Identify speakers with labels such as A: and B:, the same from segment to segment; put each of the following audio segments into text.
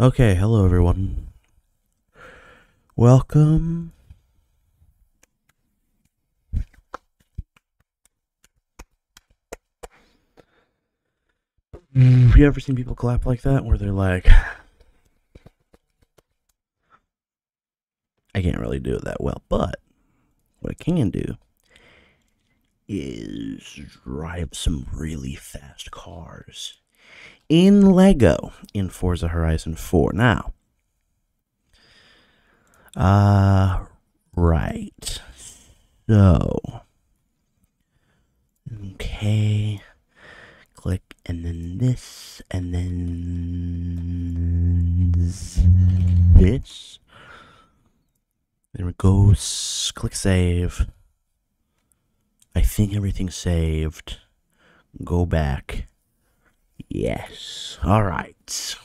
A: Okay, hello everyone. Welcome. Have you ever seen people clap like that where they're like I can't really do it that well, but what I can do is drive some really fast cars in Lego in Forza Horizon 4. Now, uh, right. So, okay. Click, and then this, and then this. There we go. Click save. I think everything's saved. Go back. Yes. All right.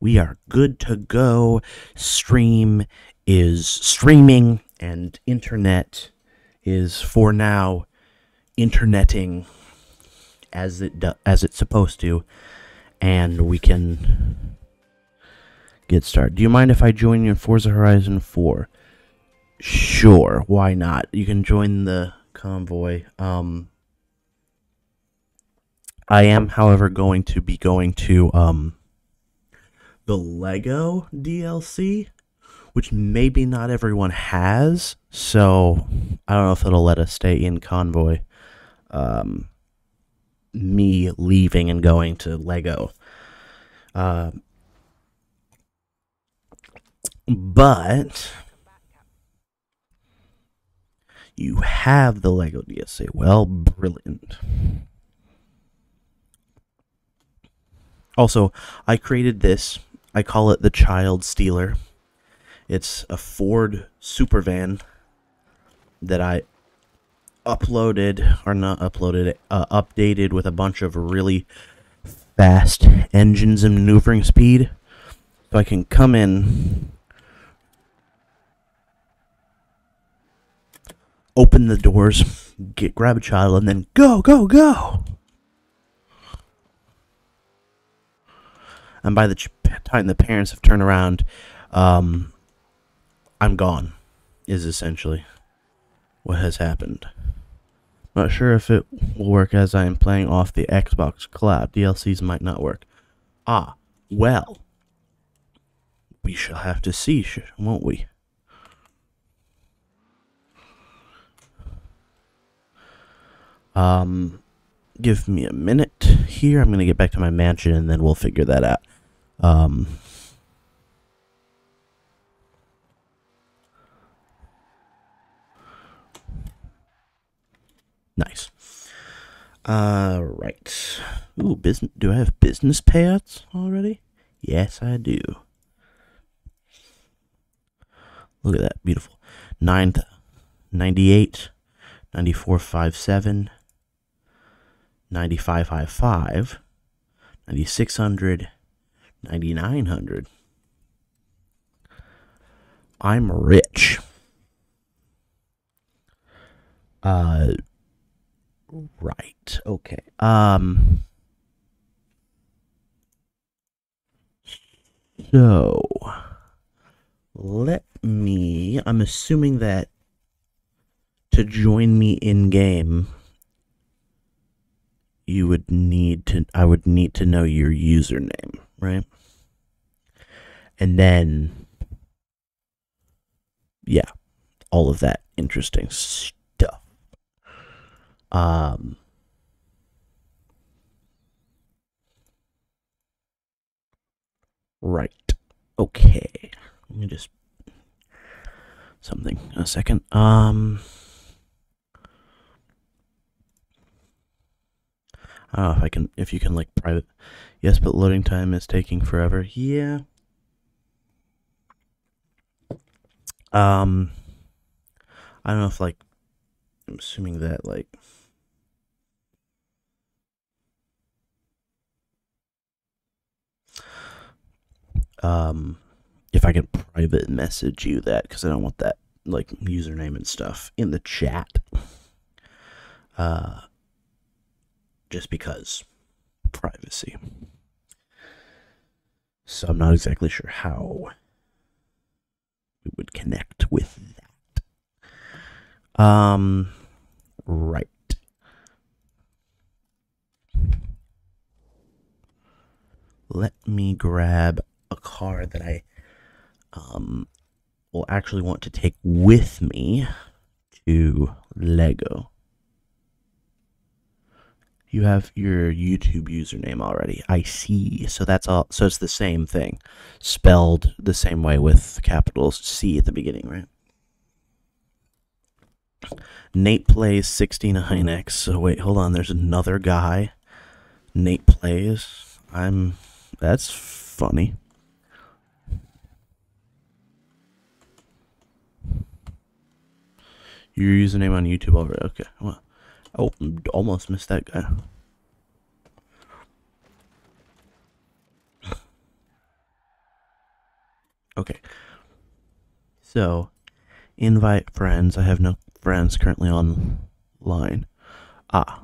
A: We are good to go. Stream is streaming, and internet is for now interneting as it do- as it's supposed to, and we can get started. Do you mind if I join you in Forza Horizon 4? Sure, why not? You can join the convoy. Um I am, however, going to be going to um the Lego DLC, which maybe not everyone has, so I don't know if it'll let us stay in convoy. Um me leaving and going to Lego. Uh, but you have the Lego DLC. Well, brilliant. Also, I created this. I call it the Child Stealer. It's a Ford Supervan that I uploaded or not uploaded, uh, updated with a bunch of really fast engines and maneuvering speed. So I can come in, open the doors, get grab a child, and then go, go, go. And by the time the parents have turned around, um, I'm gone. Is essentially what has happened. Not sure if it will work as I am playing off the Xbox Cloud. DLCs might not work. Ah, well. We shall have to see, won't we? Um, give me a minute here. I'm gonna get back to my mansion and then we'll figure that out. Um, nice. All right. Ooh, business. Do I have business payouts already? Yes, I do. Look at that, beautiful. Ninth, 98, 9457, 9555, 9600, 9900. I'm rich. Uh, right. Okay. Um, so let me. I'm assuming that to join me in game, you would need to. I would need to know your username, right? And then, yeah, all of that interesting stuff. Um. Right. Okay. Let me just something a second. Um I don't know if I can if you can like private yes, but loading time is taking forever. Yeah. Um I don't know if like I'm assuming that like um if I can private message you that because I don't want that like username and stuff in the chat. Uh, just because privacy. So I'm not exactly sure how we would connect with that. Um, right. Let me grab a card that I um will actually want to take with me to Lego. You have your YouTube username already. I see. So that's all. So it's the same thing, spelled the same way with capital C at the beginning, right? Nate plays 69x. So wait, hold on. There's another guy. Nate plays. I'm. That's funny. Your username on YouTube already. Okay. Well, oh, almost missed that guy. Okay. So, invite friends. I have no friends currently online. Ah.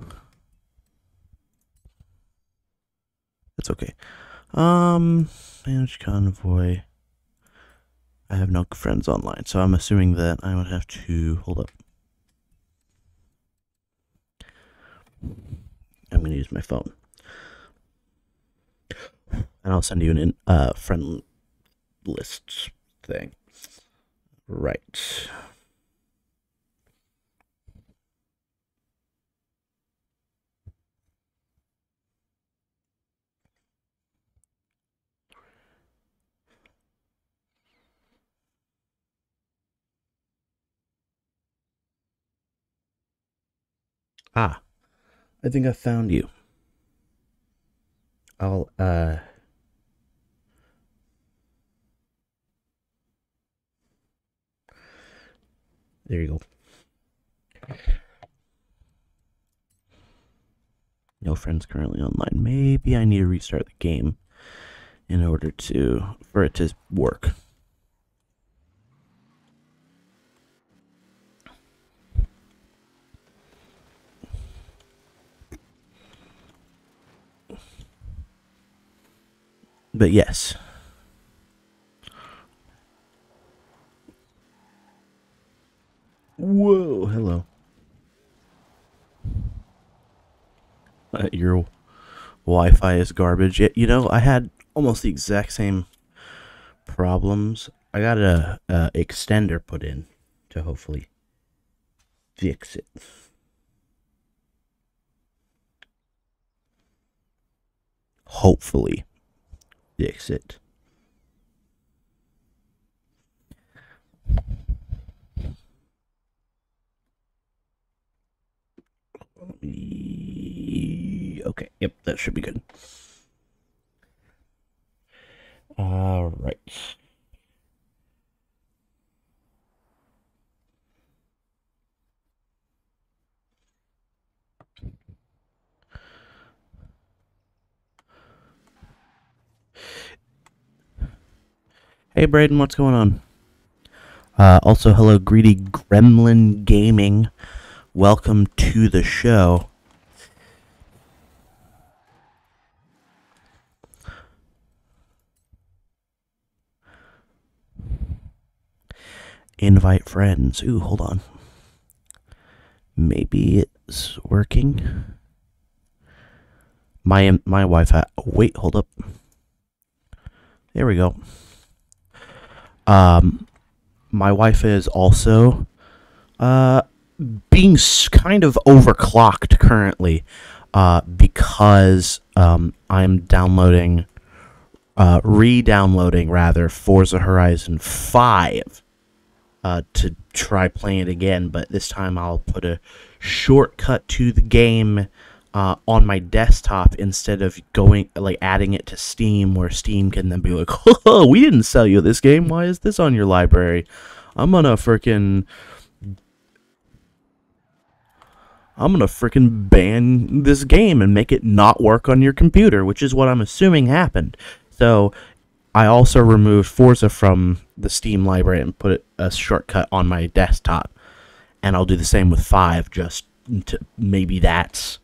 A: That's okay. Um, manage convoy. I have no friends online, so I'm assuming that I would have to hold up. I'm going to use my phone. And I'll send you an uh, friend list thing. Right. Ah, I think I found you. I'll, uh, there you go. No friends currently online. Maybe I need to restart the game in order to, for it to work. But yes. Whoa, hello. Uh, your Wi-Fi is garbage. You know, I had almost the exact same problems. I got a, a extender put in to hopefully fix it. Hopefully fix it. Okay, yep, that should be good. All right. Hey, Braden, what's going on? Uh, also, hello, Greedy Gremlin Gaming. Welcome to the show. Invite friends. Ooh, hold on. Maybe it's working. My my Wi-Fi. Wait, hold up. There we go. Um, my wife is also uh, being kind of overclocked currently uh, because um, I'm downloading, uh, re-downloading rather, Forza Horizon 5 uh, to try playing it again, but this time I'll put a shortcut to the game uh, on my desktop instead of going like adding it to Steam, where Steam can then be like, "Oh, we didn't sell you this game. Why is this on your library?" I'm gonna freaking. I'm gonna freaking ban this game and make it not work on your computer, which is what I'm assuming happened. So, I also removed Forza from the Steam library and put a shortcut on my desktop, and I'll do the same with Five. Just to maybe that's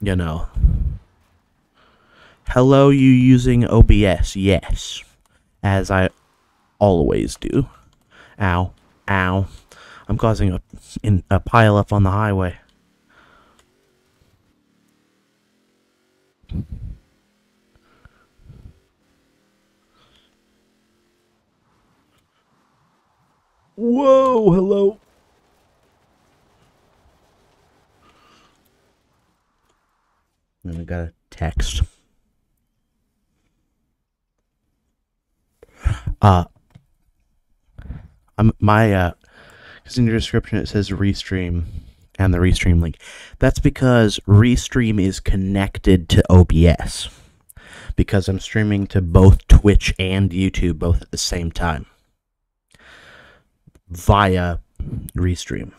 A: you know. Hello, you using OBS? Yes, as I always do. Ow, ow! I'm causing a in a pile up on the highway. Whoa, hello. And I got a text. Uh, I'm my uh, because in your description it says restream and the restream link. That's because restream is connected to OBS because I'm streaming to both Twitch and YouTube both at the same time via restream.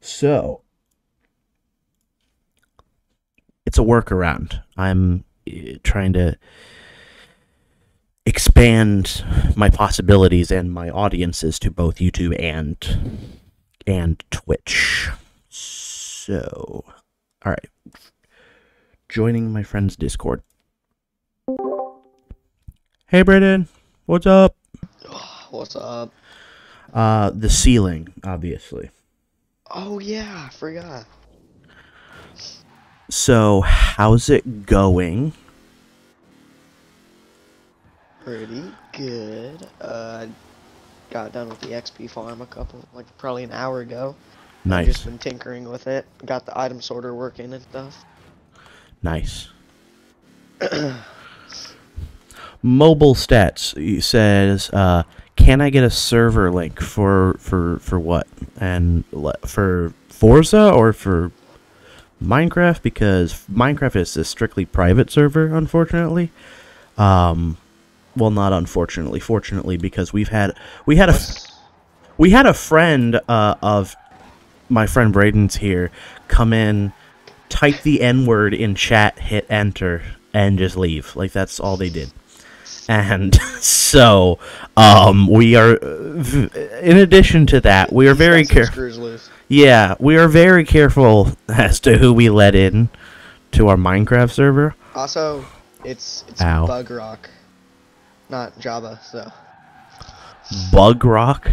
A: So it's a workaround. I'm uh, trying to expand my possibilities and my audiences to both YouTube and and Twitch. So, all right. Joining my friend's Discord. Hey, Brandon. What's up?
B: What's up?
A: Uh, the ceiling, obviously.
B: Oh yeah, I forgot.
A: So, how's it going?
B: Pretty good. Uh, I got done with the XP farm a couple, like probably an hour ago.
A: Nice.
B: I've just been tinkering with it. Got the item sorter working and stuff.
A: Nice. Mobile stats says, uh, "Can I get a server link for for for what and for Forza or for Minecraft? Because Minecraft is a strictly private server, unfortunately. Um, well, not unfortunately, fortunately, because we've had we had a we had a friend uh, of my friend Braden's here come in, type the N word in chat, hit enter, and just leave. Like that's all they did. And so, um, we are. In addition to that, we are very careful.
B: Screws loose.
A: Yeah, we are very careful as to who we let in to our Minecraft server.
B: Also, it's it's
A: Ow.
B: Bug Rock, not Java. So
A: Bug Rock.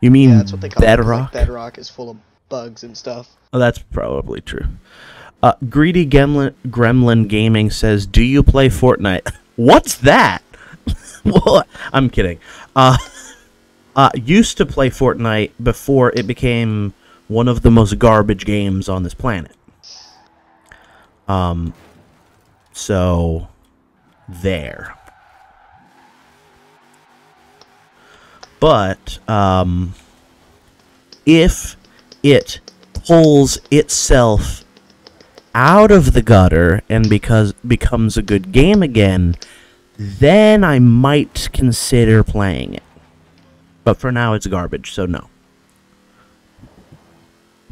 A: You mean
B: yeah, that's what they call it.
A: Bedrock?
B: Like, Bedrock is full of bugs and stuff.
A: Oh, that's probably true. Uh, Greedy Gremlin, Gremlin Gaming says, "Do you play Fortnite?" What's that? well, I'm kidding. Uh, uh, used to play Fortnite before it became one of the most garbage games on this planet. Um, so there. But um, if it pulls itself out of the gutter and because becomes a good game again, then I might consider playing it. But for now, it's garbage, so no.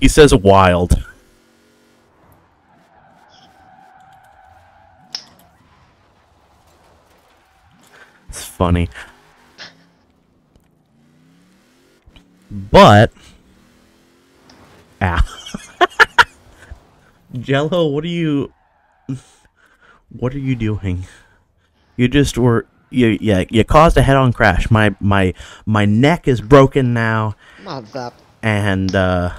A: He says wild. It's funny. But. Ah. Jello, what are you. What are you doing? You just were. You, yeah, you caused a head-on crash. My my my neck is broken now,
B: Not that.
A: and uh,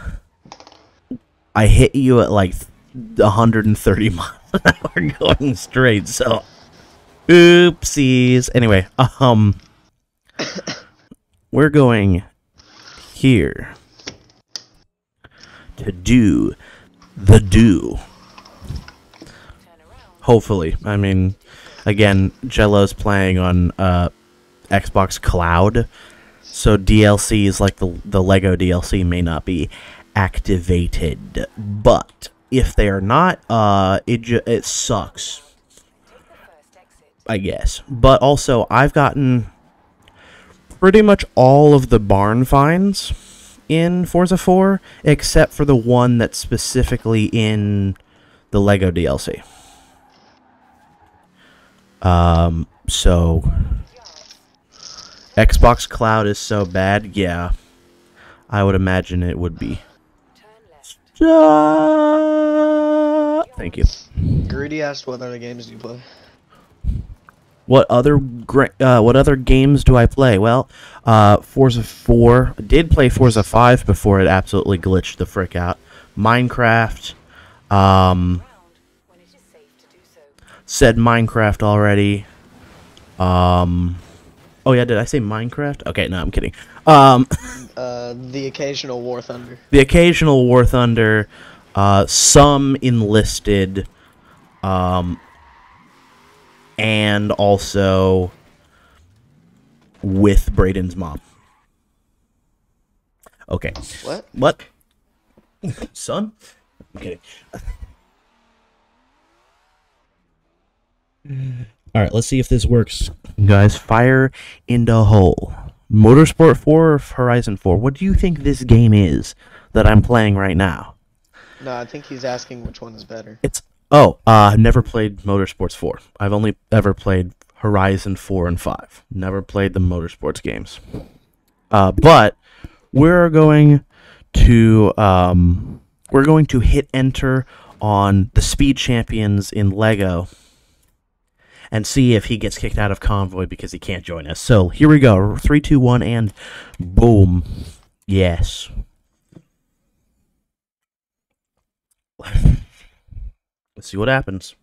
A: I hit you at like 130 miles an hour going straight. So, oopsies. Anyway, um, we're going here to do the do. Hopefully, I mean, again, Jello's playing on uh, Xbox Cloud, so DLC is like the the Lego DLC may not be activated. But if they are not, uh, it it sucks. I guess. But also, I've gotten pretty much all of the barn finds in Forza 4, except for the one that's specifically in the Lego DLC. Um, so Xbox Cloud is so bad, yeah. I would imagine it would be. Uh, Thank you.
B: Greedy asked what other games do you play?
A: What other uh, what other games do I play? Well, uh, Forza 4. I did play Forza 5 before it absolutely glitched the frick out. Minecraft. Um,
C: when it is safe to do so.
A: said Minecraft already. Um, oh yeah, did I say Minecraft? Okay, no, I'm kidding. Um,
B: Uh, the occasional War Thunder.
A: the occasional War Thunder, uh, some enlisted, um, and also with Braden's mom. Okay,
B: What?
A: what? Son? I'm kidding. All right, let's see if this works, guys. Fire in the hole. Motorsport 4 or Horizon 4? What do you think this game is that I'm playing right now?
B: No, I think he's asking which one is better.
A: It's oh, uh, I've never played Motorsports 4. I've only ever played Horizon 4 and 5. Never played the Motorsports games. Uh, but we're going to um, we're going to hit enter on the Speed Champions in Lego and see if he gets kicked out of convoy because he can't join us. So here we go. Three, two, one, and boom. Yes. Let's see what happens.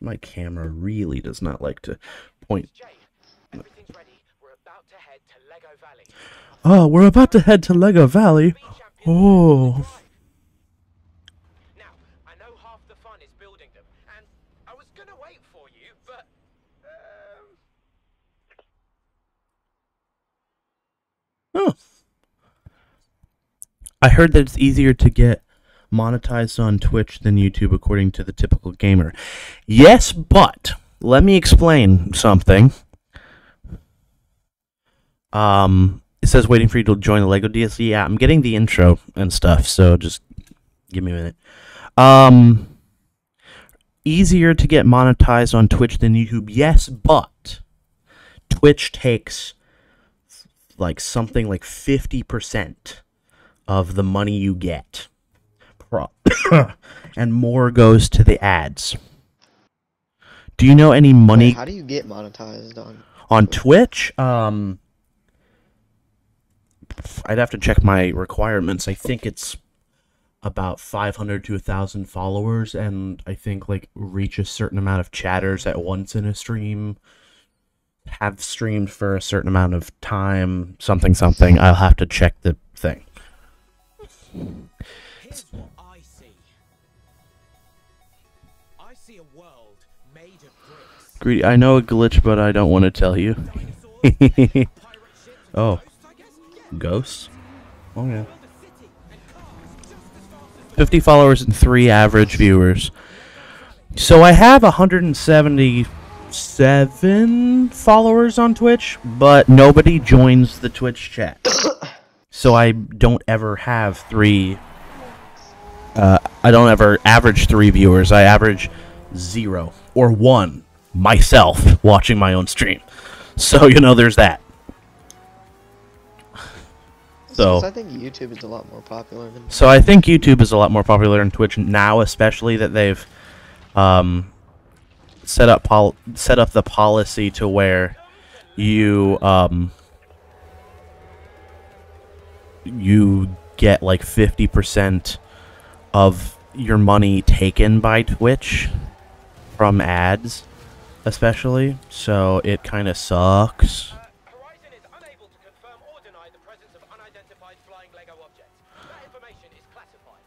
A: My camera really does not like to point.
D: Jay. We're about to head to Lego Valley.
A: Oh, we're about to head to Lego Valley. Oh.
D: Now, I know half the fun is building them, and I was gonna wait for you, but um,
A: Oh. I heard that it's easier to get monetized on Twitch than YouTube, according to the typical gamer. Yes, but let me explain something. Um, it says waiting for you to join the Lego DLC. Yeah, I'm getting the intro and stuff, so just give me a minute. Um, easier to get monetized on Twitch than YouTube. Yes, but Twitch takes like something like 50% of the money you get. And more goes to the ads. Do you know any money
B: Wait, how do you get monetized on?
A: on Twitch? Um I'd have to check my requirements. I think it's about 500 to 1000 followers and I think like reach a certain amount of chatters at once in a stream have streamed for a certain amount of time, something something. I'll have to check the thing. Greedy, I know a glitch, but I don't want to tell you.
D: Dinosaurs, pirate ships,
A: oh,
D: ghosts, I guess. Yeah,
A: ghosts? Oh yeah.
D: build a city and cars just as fast as
A: 50 followers and 3 average viewers. So I have 177 followers on Twitch, but nobody joins the Twitch chat. so I don't ever have 3 uh, I don't ever average 3 viewers. I average 0 or 1 myself watching my own stream. So, you know, there's that. So
B: I think YouTube is a lot more popular than.
A: so I think YouTube is a lot more popular than Twitch now, especially that they've um, set up pol- set up the policy to where you um, you get like fifty percent of your money taken by Twitch from ads, especially. So it kind of sucks.
D: Uh, Horizon is unable to confirm or deny the presence of unidentified flying Lego objects. That information is classified.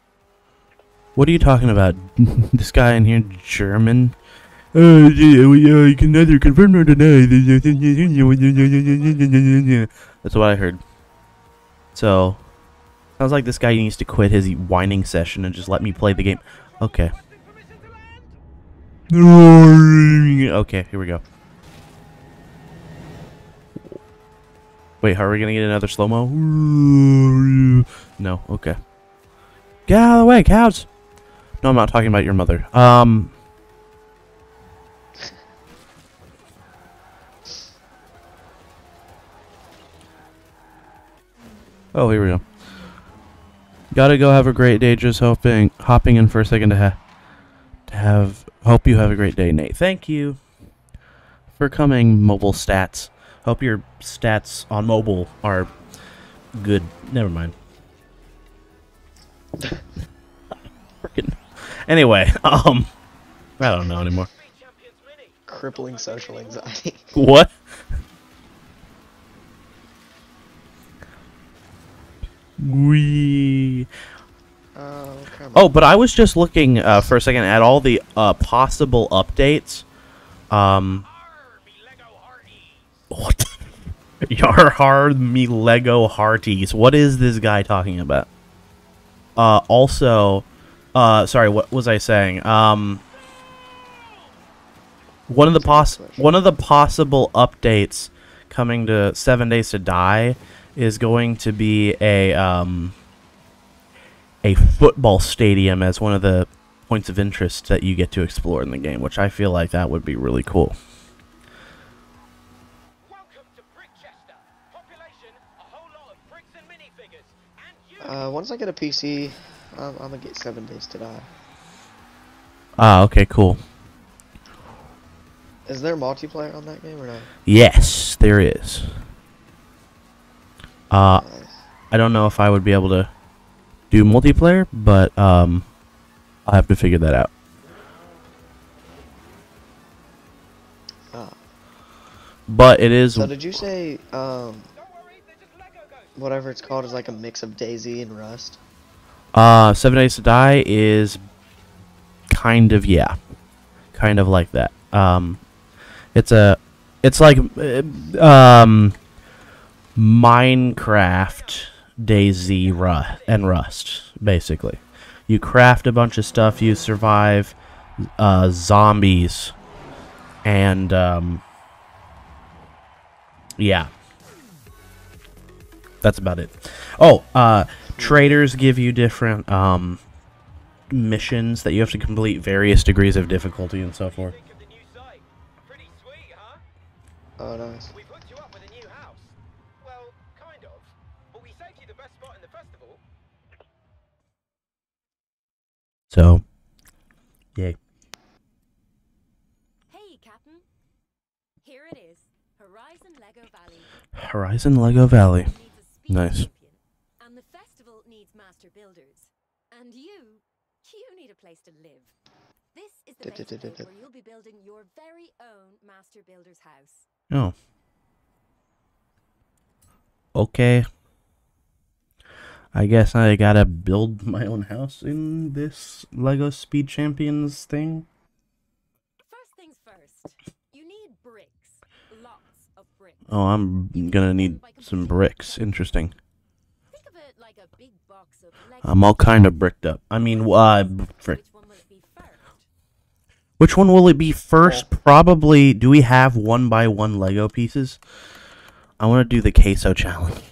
A: What are you talking about? this guy in here, German? Uh, yeah, we, uh, you can neither confirm nor deny. That's what I heard. So, sounds like this guy needs to quit his whining session and just let me play the game. Okay. Okay, here we go. Wait, how are we gonna get another slow mo? No, okay. Get out of the way, cows! No, I'm not talking about your mother. Um. Oh, here we go. Gotta go have a great day. Just hoping, hopping in for a second to, ha- to have. Hope you have a great day, Nate. Thank you for coming, mobile stats. Hope your stats on mobile are good. Never mind. Anyway, um, I don't know anymore.
D: Speed Champions Mini.
B: Crippling social anxiety.
A: What? We.
B: Oh, come
A: Oh, but I was just looking uh, for a second at all the uh, possible updates. Um,
D: Arr, me Lego Hearties.
A: what? Yar hard me Lego hearties. What is this guy talking about? Uh, also, uh, sorry, what was I saying? Um, one of the poss one of the possible updates coming to Seven Days to Die is going to be a um a football stadium as one of the points of interest that you get to explore in the game, which I feel like that would be really cool.
D: Welcome to Brickchester. Population, a whole lot of bricks and minifigures. And you.
B: Uh, once I get a PC, I'm, I'm gonna get Seven Days to Die.
A: Ah, okay, cool.
B: Is there multiplayer on that game or not?
A: Yes, there is. Uh,
B: Nice.
A: I don't know if I would be able to do multiplayer, but um, I'll have to figure that out.
B: Ah.
A: But it is.
B: So did you say um
D: Don't worry, they're just Lego ghosts.
B: whatever it's called is like a mix of DayZ and Rust?
A: Uh, Seven Days to Die is kind of yeah, kind of like that. Um, it's a, it's like uh, um, Minecraft, DayZ, Ru- and Rust. Basically, you craft a bunch of stuff, you survive uh, zombies, and um, yeah, that's about it. Oh, uh, traders give you different um, missions that you have to complete various degrees of difficulty and so forth.
D: Think of
A: So, yay.
E: Hey, Captain. Here it is. Horizon Lego Valley.
A: Horizon Lego Valley.
E: Needs a speed
A: Nice.
E: And the festival needs master builders. And you, you need a place to live. This is the base where you'll be building your very own master builder's house.
A: Oh. Okay. I guess I gotta build my own house in this Lego Speed Champions thing.
E: First things first. You need bricks. Lots of bricks.
A: Oh, I'm gonna need some bricks. Interesting.
E: Think of it like a big box of Lego.
A: I'm all kind of bricked up. I mean, uh, frick.
E: Which one will it be first?
A: Which one will it be first? Probably. Do we have one by one Lego pieces? I want to do the queso challenge.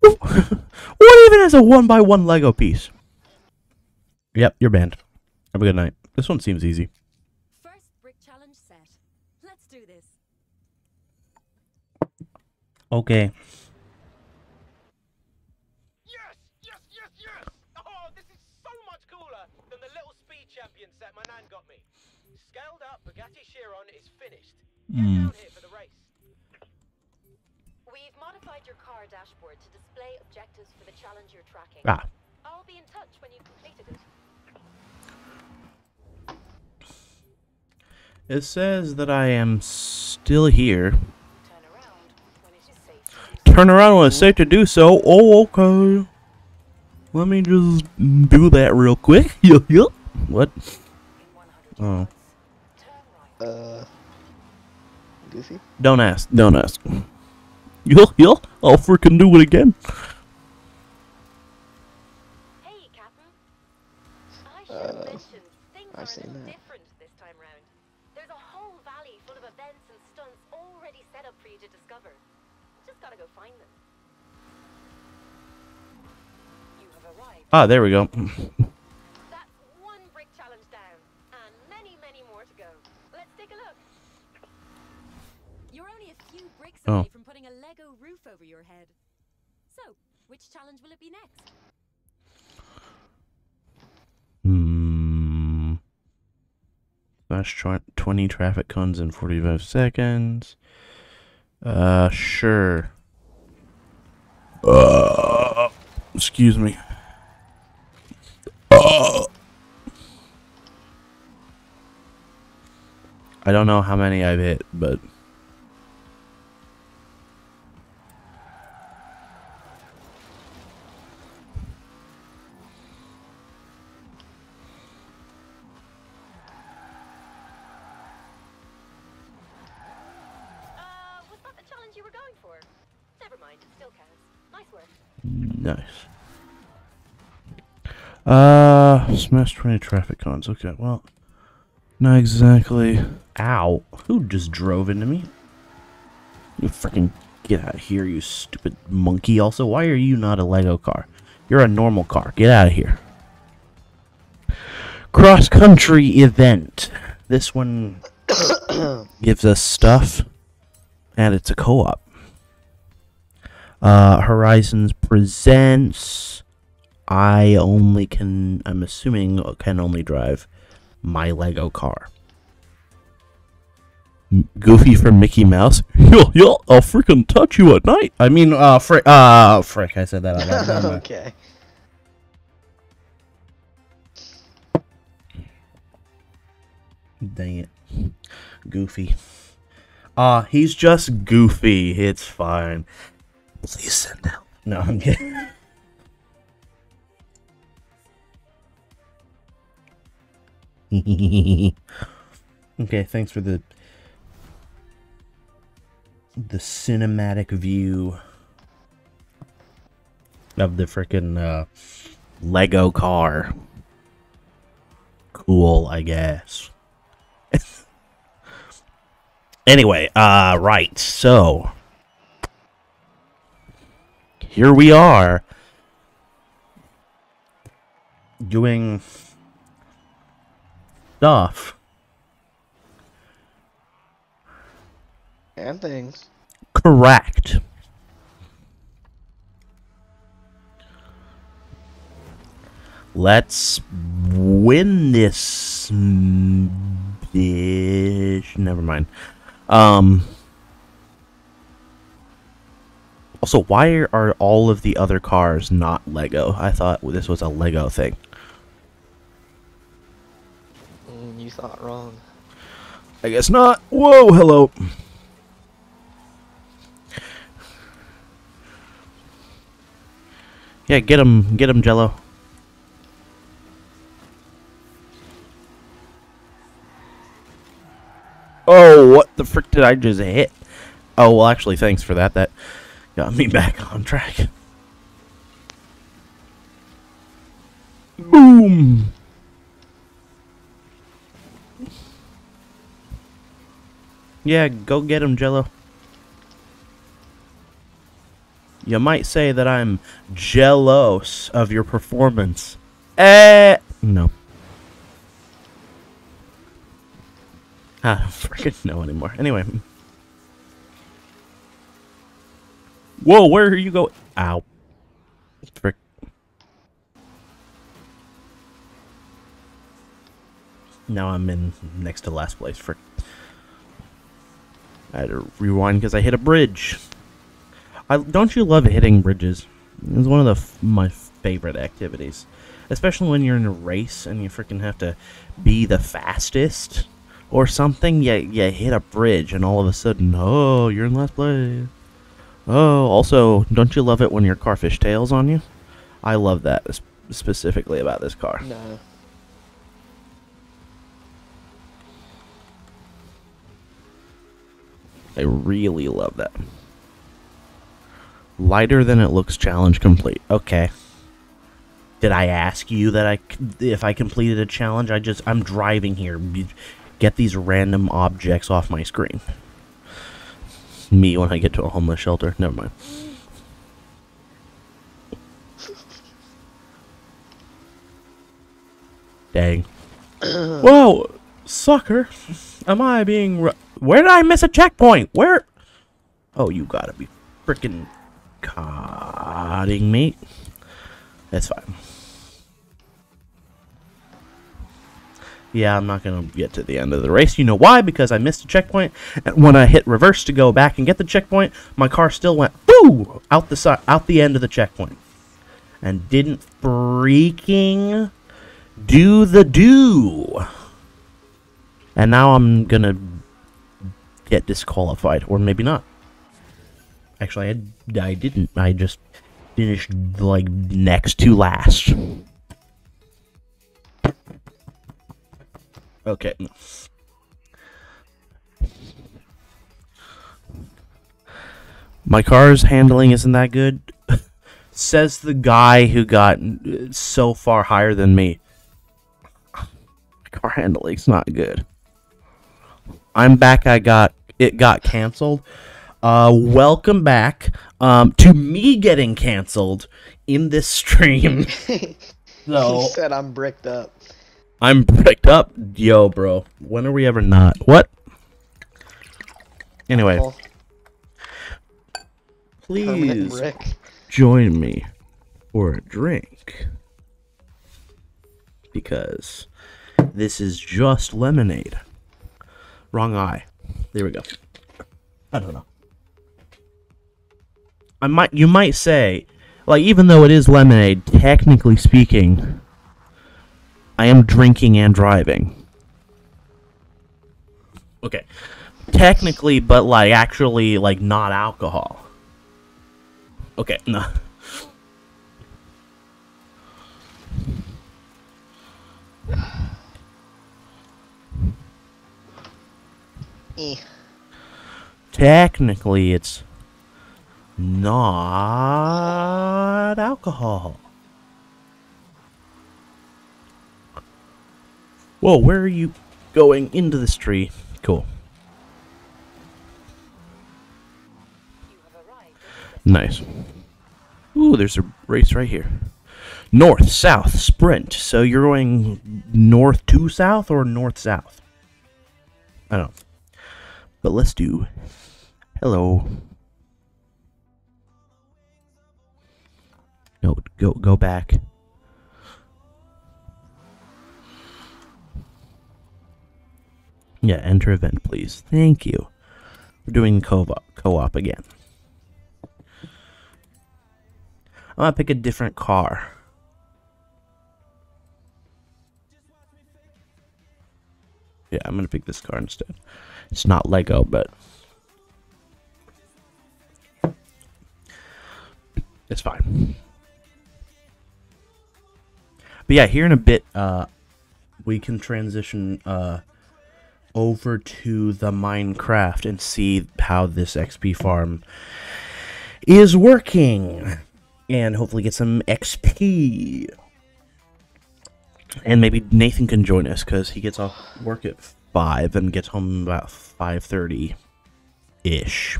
A: What even is a one by one Lego piece? Yep, you're banned. Have a good night. This one seems easy.
E: First brick challenge set. Let's do this.
A: Okay.
D: Yes, yes, yes, yes! Oh, this is so much cooler than the little speed champion set my nan got me. Scaled up Bugatti Chiron is finished. Get
A: Hmm.
D: down here
A: Ah.
C: I'll be in touch when you've completed it.
A: It says that I am still here.
C: Turn around when it is safe to do
A: Turn around when it's safe to do so. Oh, okay. Let me just do that real quick. Yup, yup. What?
C: so in 100
A: Oh.
C: yards. Turn right.
B: Uh, Goofy.
A: Don't ask. Don't ask. Yup, yup. I'll freaking do it again.
C: Hey, Captain. I should
B: Uh,
C: have mentioned things
B: I've
C: are a
B: seen
C: little
B: that.
C: different this time round. There's a whole valley full of events and stunts already set up for you to discover. Just gotta go find them.
E: You have arrived.
A: Ah, there we go.
C: That's one brick challenge down, and many, many more to go. Let's take a look.
E: You're only a few bricks
A: Oh.
E: away from putting a Lego roof over your head. So, Which challenge will it be next?
A: Smash 20 traffic cones in 45 seconds. Uh, sure. Uh, excuse me. Uh. I don't know how many I've hit, but
C: Uh, was that the challenge you were going for? Never mind, it still counts. Nice work.
A: Nice. Uh, smash 20 traffic cons. Okay, well, not exactly. Ow. Who just drove into me? You freaking get out of here, you stupid monkey. Also, why are you not a Lego car? You're a normal car. Get out of here. Cross country event. This one gives us stuff, and it's a co op. Uh, Horizons presents. I only can. I'm assuming can only drive my Lego car. Goofy from Mickey Mouse. Yo, yo, I'll freaking touch you at night. I mean, uh, frick, uh, frick. I said that out loud.
B: Okay.
A: Dang it. Goofy. Ah, he's just goofy. It's fine. Please send help. No, I'm kidding. okay, thanks for the the cinematic view of the freaking uh, Lego car. Cool, I guess. anyway, uh, right, so here we are doing stuff.
B: And things.
A: Correct. Let's win this bitch. Never mind. Um. Also, why are all of the other cars not Lego? I thought this was a Lego thing.
B: Mm, you thought wrong.
A: I guess not. Whoa, hello. Yeah, get him, get him, Jello. Oh, what the frick did I just hit? Oh, well, actually, thanks for that. That got me back on track. Boom! Yeah, go get him, Jello. You might say that I'm jealous of your performance. Eh, no. I don't freaking know anymore. Anyway. Whoa, where are you going? Ow. Frick. Now I'm in next to last place. Frick. I had to rewind because I hit a bridge. I, don't you love hitting bridges? It's one of the my favorite activities, especially when you're in a race and you freaking have to be the fastest or something. You you hit a bridge and all of a sudden, oh, you're in last place. Oh, also, don't you love it when your car fishtails on you? I love that specifically about this car.
B: No.
A: I really love that. Lighter than it looks challenge complete. Okay. Did I ask you that I if I completed a challenge? I just I'm driving here. Get these random objects off my screen. Me when I get to a homeless shelter. Never mind. Dang. Whoa, sucker. Am I being. Where did I miss a checkpoint? Where? Oh, you gotta be freaking. Spotting me. That's fine. Yeah, I'm not gonna get to the end of the race. You know why? Because I missed a checkpoint, and when I hit reverse to go back and get the checkpoint, my car still went boo out the side, out the end of the checkpoint, and didn't freaking do the do. And now I'm gonna get disqualified, or maybe not. Actually, I, I didn't. I just finished like next to last. Okay. My car's handling isn't that good. Says the guy who got uh, so far higher than me. My car handling's not good. I'm back. I got it got canceled. Uh, welcome back um, to me getting canceled in this stream.
B: he
A: so
B: said I'm bricked up.
A: I'm bricked up, yo, bro. When are we ever not? What? Anyway, please join me for a drink because this is just lemonade. Wrong eye. There we go. I don't know. I might you might say like even though it is lemonade technically speaking I am drinking and driving. Okay. Technically but like actually like not alcohol. Okay, no.
B: Eh.
A: Technically, it's not alcohol. Whoa, where are you going into this tree? Cool. Nice. Ooh, there's a race right here. North, south, sprint. So you're going north to south or north south? I don't know. But let's do. Hello. No, go go back. Yeah, enter event, please. Thank you. We're doing co-op, co-op again. I'm gonna pick a different car. Yeah, I'm gonna pick this car instead. It's not Lego, but it's fine. But yeah, here in a bit, uh, we can transition uh, over to the Minecraft and see how this XP farm is working, and hopefully get some XP. And maybe Nathan can join us because he gets off work at five and gets home about five thirty, ish.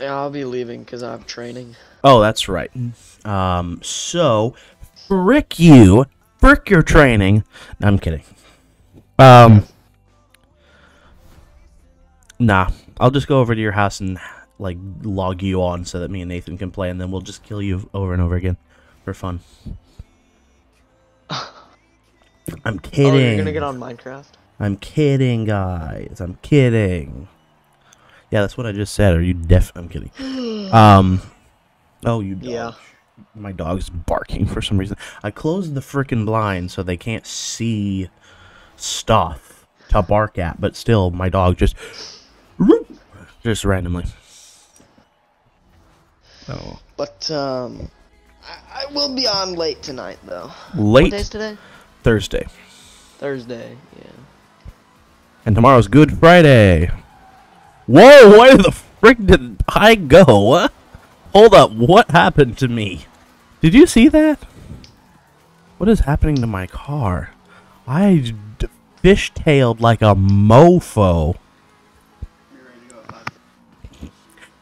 B: Yeah, I'll be leaving because I have training.
A: Oh, that's right. Um, so frick you, frick your training. No, I'm kidding. Um, nah, I'll just go over to your house and like log you on so that me and Nathan can play, and then we'll just kill you over and over again for fun. I'm kidding.
B: Oh, you're gonna get on Minecraft?
A: I'm kidding, guys. I'm kidding. Yeah, that's what I just said. Are you deaf? I'm kidding. Um. Oh, you. Dog.
B: Yeah.
A: My dog's barking for some reason. I closed the freaking blind so they can't see stuff to bark at, but still, my dog just, just randomly. Oh,
B: But um, I, I will be on late tonight though. What
A: late
B: day's today?
A: Thursday,
B: Thursday. Yeah.
A: And tomorrow's Good Friday. Whoa! Where the frick did I go? Hold up! What happened to me? Did you see that? What is happening to my car? I fishtailed like a mofo.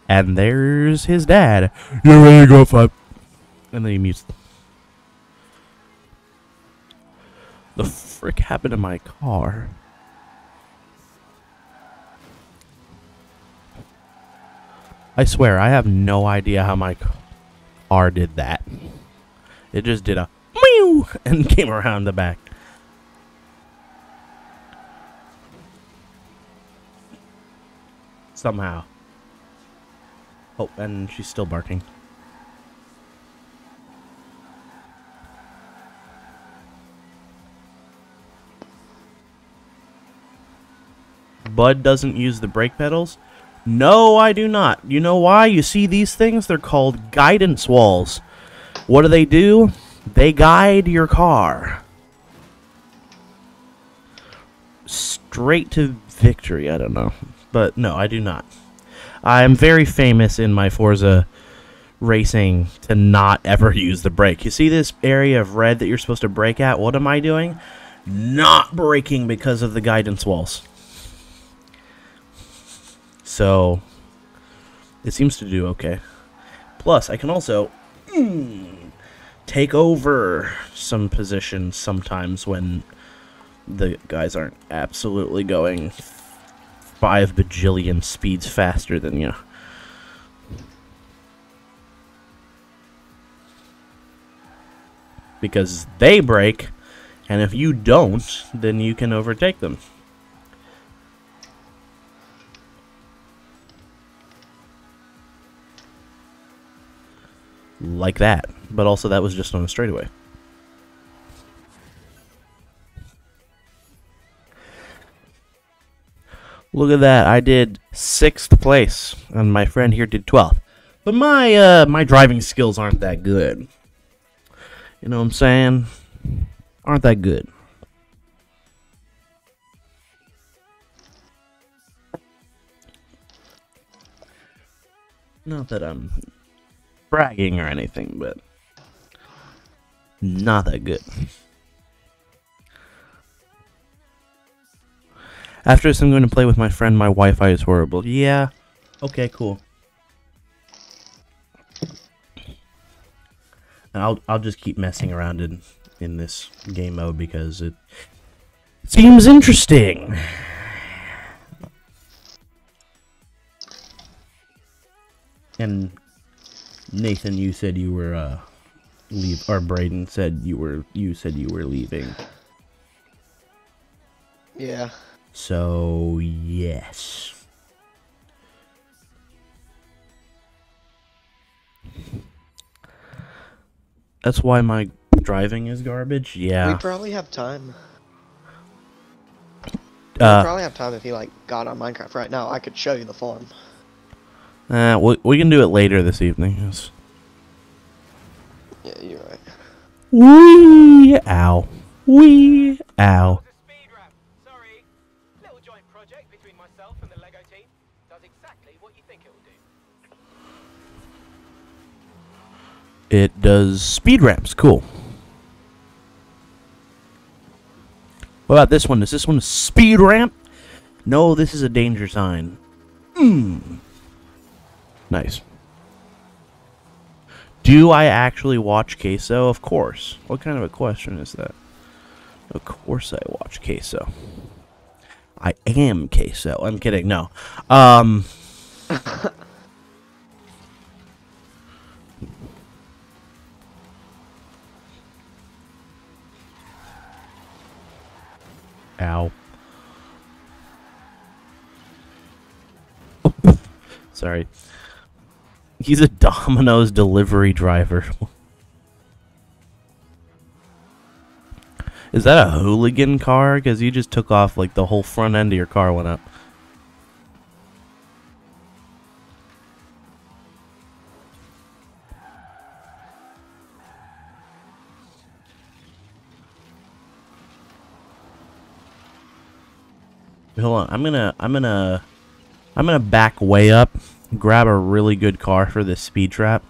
A: And there's his dad. You're ready to go five. And then he mutes. The frick happened to my car? I swear, I have no idea how my. car did that. It just did a meow and came around the back. Somehow. Oh, and she's still barking. Bud doesn't use the brake pedals? No, I do not. You know why? You see these things? They're called guidance walls. What do they do? They guide your car. Straight to victory, I don't know. But no, I do not. I'm very famous in my Forza racing to not ever use the brake. You see this area of red that you're supposed to brake at? What am I doing? Not braking because of the guidance walls. So it seems to do okay. Plus, I can also mm, take over some positions sometimes when the guys aren't absolutely going five bajillion speeds faster than you. Because they break, and if you don't, then you can overtake them. Like that. But also, that was just on a straightaway. Look at that. I did sixth place, and my friend here did 12th. But my uh, my driving skills aren't that good. You know what I'm saying? Aren't that good. Not that I'm bragging or anything, but not that good. After this, I'm going to play with my friend. My Wi-Fi is horrible. Yeah. Okay, cool. And I'll I'll just keep messing around in in this game mode because it seems interesting. And Nathan, you said you were uh leave or Braden said you were you said you were leaving.
B: Yeah.
A: So yes. That's why my driving is garbage. Yeah.
B: We probably have time. we
A: Uh,
B: probably have time if you like got on Minecraft right now. I could show you the farm.
A: Uh, we, we can do it later this evening. Yes.
B: Yeah, you're right.
A: Wee ow. Wee ow.
D: It's a speed ramp. Sorry. Little joint project between myself and the Lego team. Does exactly what you think it will do.
A: It does speed ramps. Cool. What about this one? Is this one a speed ramp? No, this is a danger sign. Mm. Nice. Do I actually watch Queso? Of course. What kind of a question is that? Of course I watch Queso. I am Queso. I'm kidding. No. Um. Ow. Sorry. He's a Domino's delivery driver. Is that a hooligan car? Because you just took off like the whole front end of your car went up. Hold on, I'm gonna, I'm gonna, I'm gonna back way up, grab a really good car for this speed trap.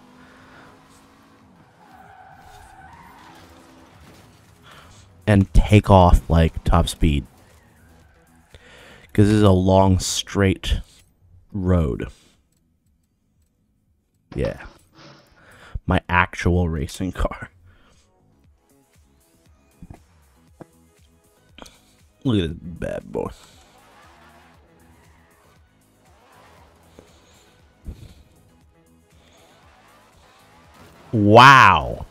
A: And take off like top speed. Because this is a long, straight road. Yeah. My actual racing car. Look at this bad boy. Wow.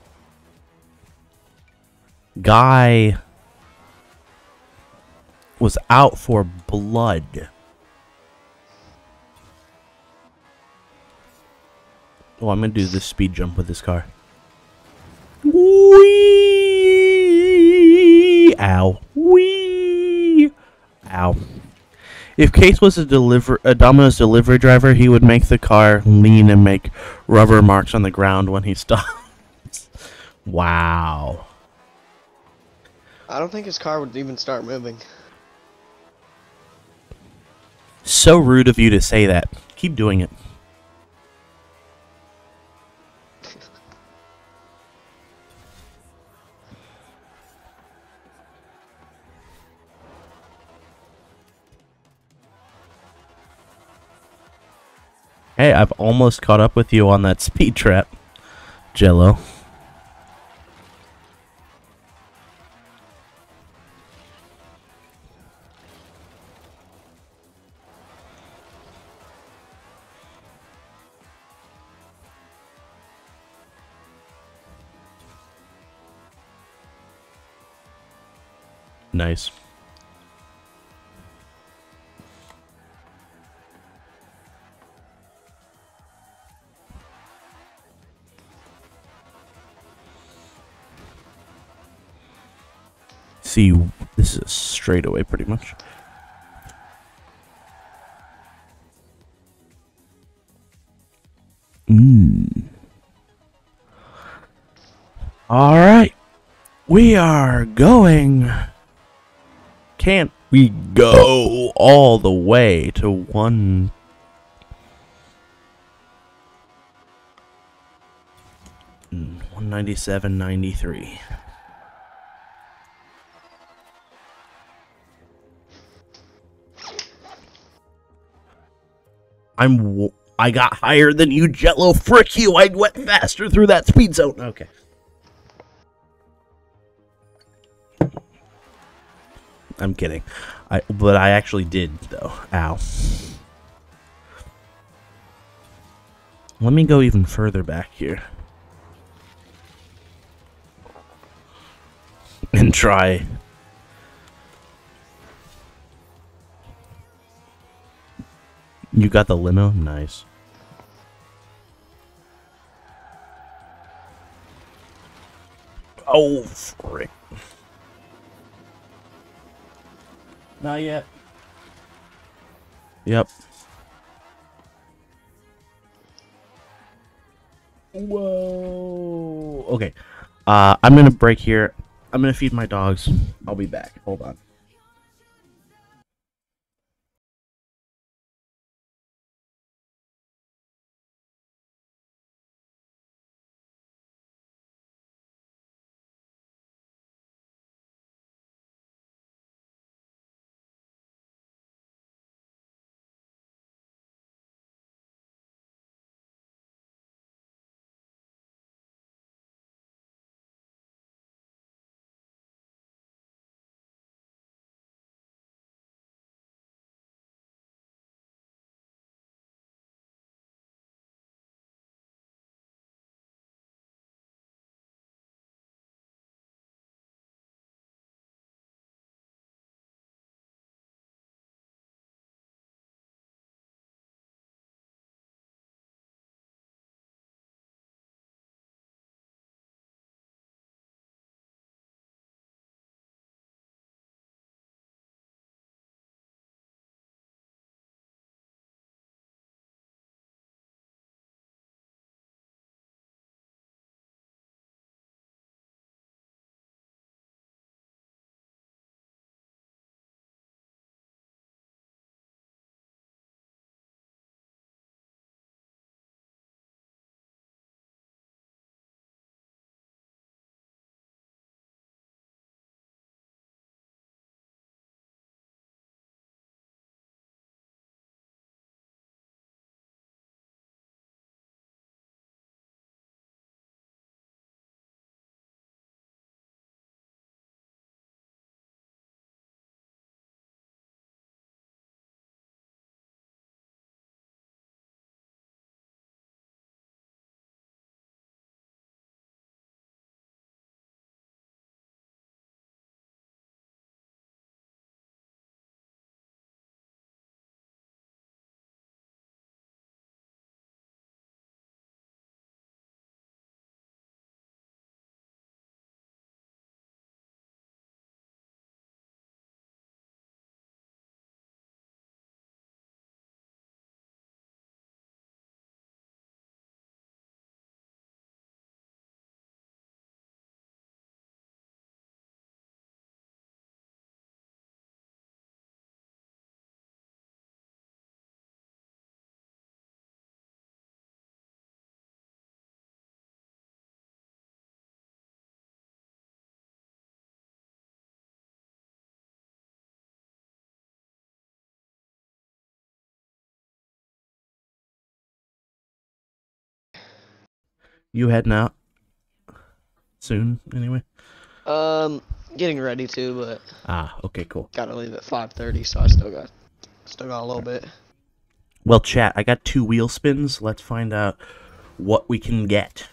A: Guy was out for blood. Oh, I'm gonna do this speed jump with this car. Wee! Ow. Wee! Ow. If Case was a deliver a Domino's delivery driver, he would make the car lean and make rubber marks on the ground when he stops. wow.
B: I don't think his car would even start moving.
A: So rude of you to say that. Keep doing it. Hey, I've almost caught up with you on that speed trap, Jello. Nice. See, this is straightaway pretty much. Mm. All right. We are going. Can't we go all the way to one? Mm, 197.93. I'm I got higher than you, Jello. Frick you! I went faster through that speed zone. Okay. I'm kidding. I but I actually did though. Ow. Let me go even further back here. And try You got the limo? Nice. Oh, frick. Not yet. Yep. Whoa. Okay. Uh, I'm gonna break here. I'm gonna feed my dogs. I'll be back. Hold on. You heading out soon? Anyway.
B: Um, getting ready to, but
A: Ah, okay, cool.
B: gotta leave at 5:30, so I still got, still got a little bit.
A: Well, chat. I got two wheel spins. Let's find out what we can get.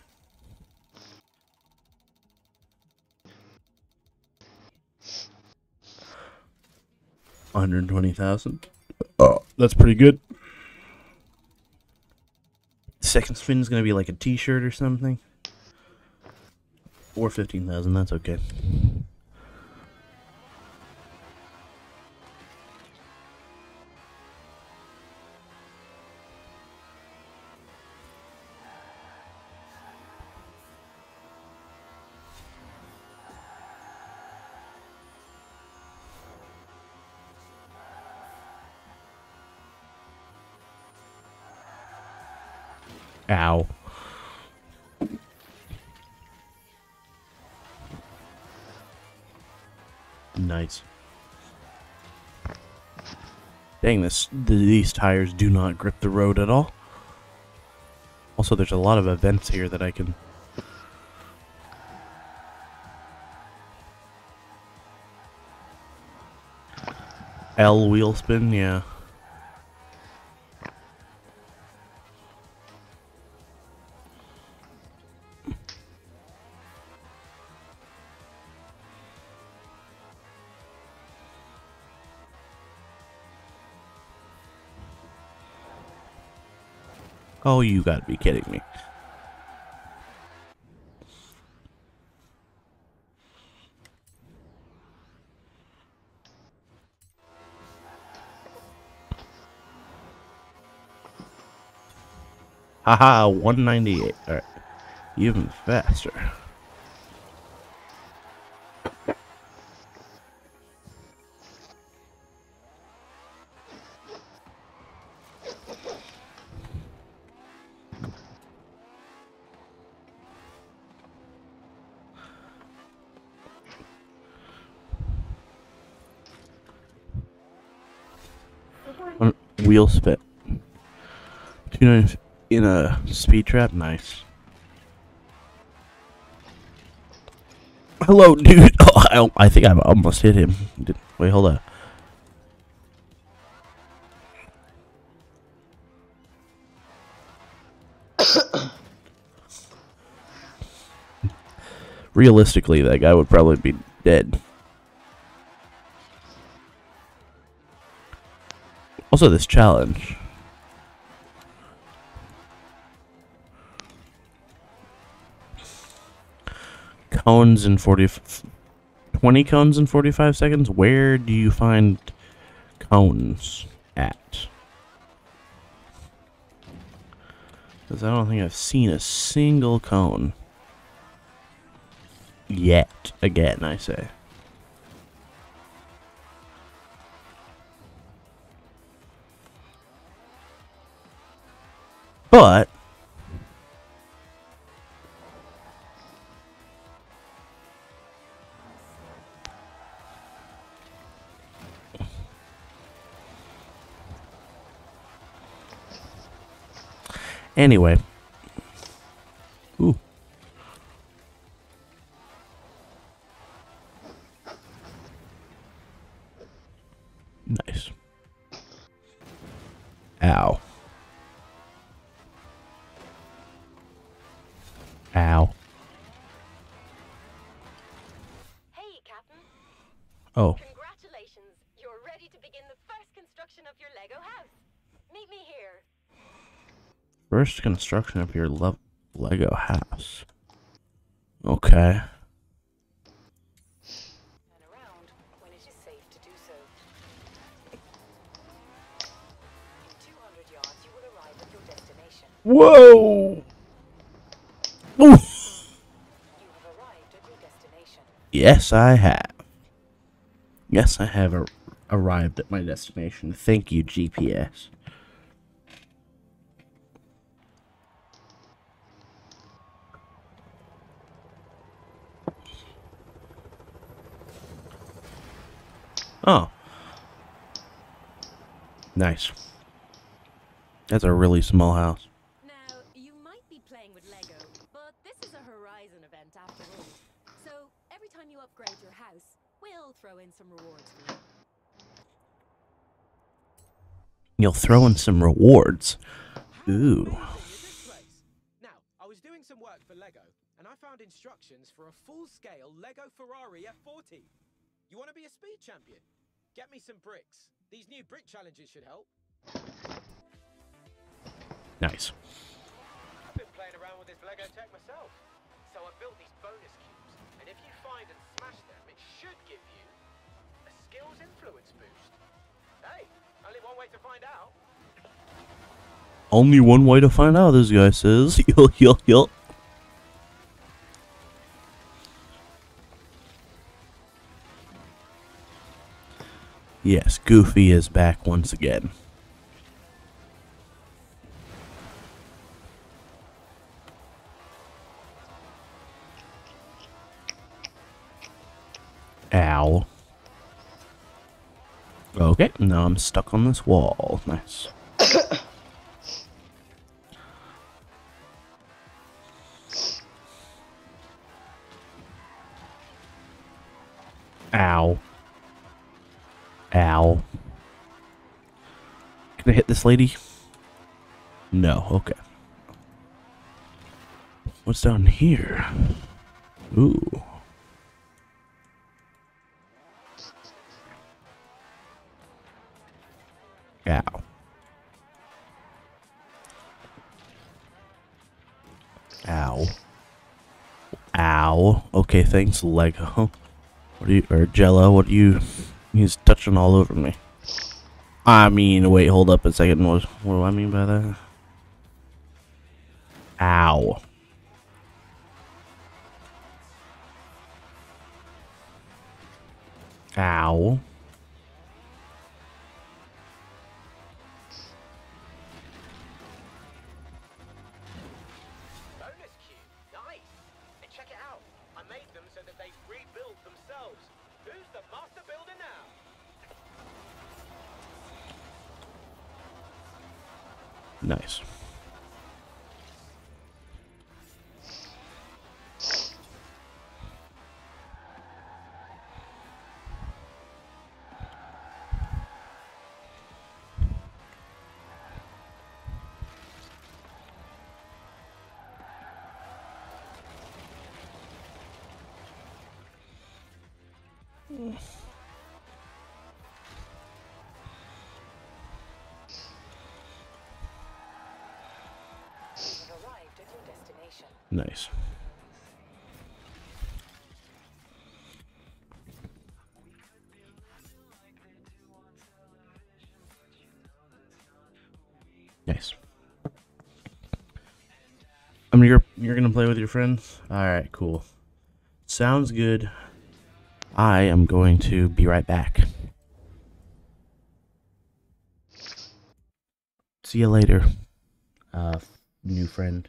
A: One hundred twenty thousand. Oh, that's pretty good. Second spin is gonna be like a T-shirt or something, or fifteen thousand. That's okay. Ow. Nice. Dang, this th- these tires do not grip the road at all. Also, there's a lot of events here that I can. L wheel spin, yeah. Oh, you gotta be kidding me. Haha, 198. Alright. Even faster. Wheel spit. Two in a speed trap. Nice. Hello, dude. Oh, I, I think I almost hit him. Wait, hold up. Realistically, that guy would probably be dead. Also, this challenge. Cones in 40. 20 cones in 45 seconds? Where do you find cones at? Because I don't think I've seen a single cone. Yet. Again, I say. But anyway.
C: Construction of your Lego house.
A: Okay.
C: Turn around when it is safe to do so. In 200 yards, you will arrive at your destination.
A: Whoa! Yes, I have. Yes, I have ar- arrived at my destination. Thank you, GPS. Nice. That's a really small house.
E: Now, you might be playing with Lego, but
D: this is a Horizon event after all. So, every time you upgrade your house, we'll throw in some rewards for you. You'll throw in some rewards. Ooh. Only one way to find out,
A: this guy says. Yo, yo, yo. Yes, Goofy is back once again. Ow. Okay, now I'm stuck on this wall. Nice. lady? No, okay. What's down here? Ooh. Ow. Ow. Ow. Okay, thanks, Lego. What are you, or Jello, what are you, he's touching all over me. I mean, wait, hold up a second, what, what do I mean by that? Ow. Ow. Friends. All right, cool. Sounds good. I am going to be right back. See you later, uh, new friend.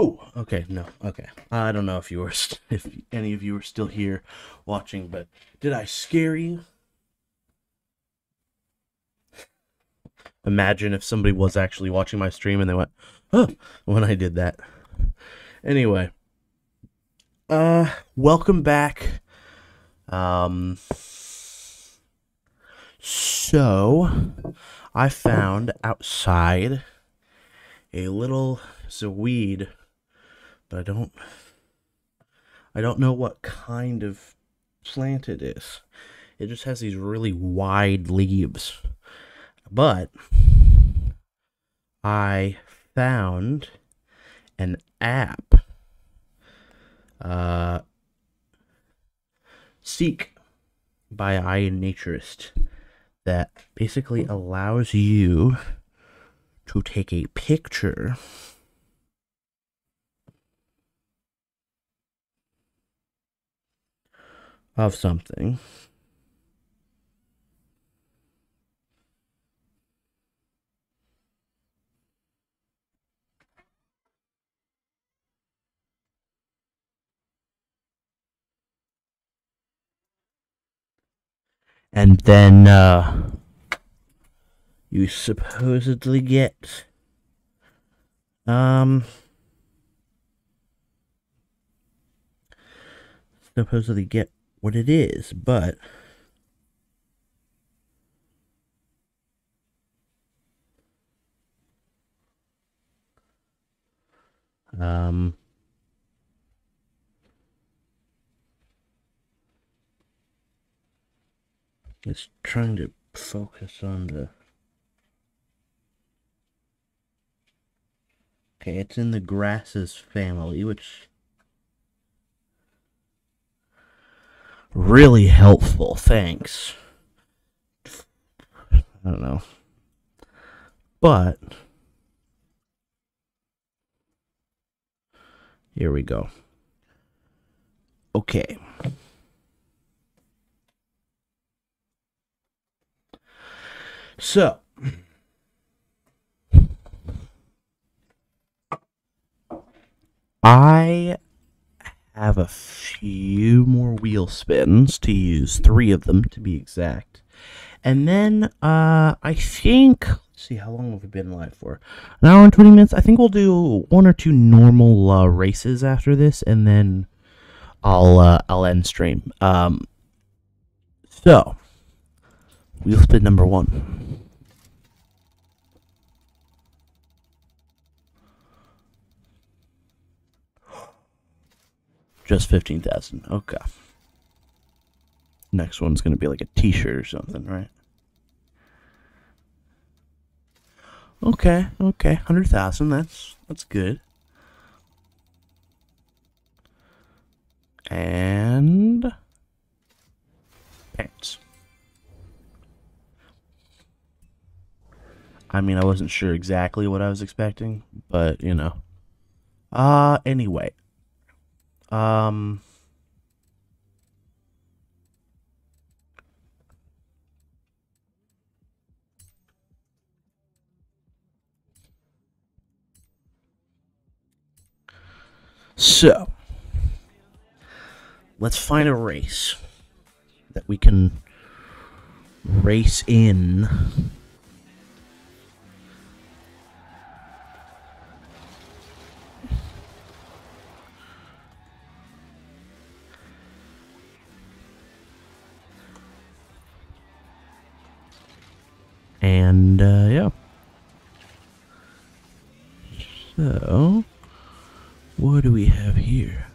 A: Oh, okay, no, okay. I don't know if you were, if any of you are still here watching, but did I scare you? Imagine if somebody was actually watching my stream and they went, "Oh," when I did that. Anyway, uh, welcome back. Um, so I found outside a little it's a weed, but I don't I don't know what kind of plant it is. It just has these really wide leaves. But I found an app uh Seek by iNaturalist that basically allows you to take a picture of something. And then uh, you supposedly get um supposedly get what it is, but um it's trying to focus on the Okay, it's in the grasses family, which really helpful. Thanks. I don't know. But here we go. Okay. So, I have a few more wheel spins to use, three of them to be exact. And then uh I think let's see how long have we been live for? An hour and twenty minutes. I think we'll do one or two normal uh, races after this, and then I'll uh, I'll end stream. Um, so wheel spin number one. Just 15,000. Okay. Next one's going to be like a t shirt or something, right? Okay, okay. 100,000. That's that's good. And pants. I mean, I wasn't sure exactly what I was expecting, but you know. Uh anyway, um. So, let's find a race that we can race in. And uh, yeah. So, what do we have here?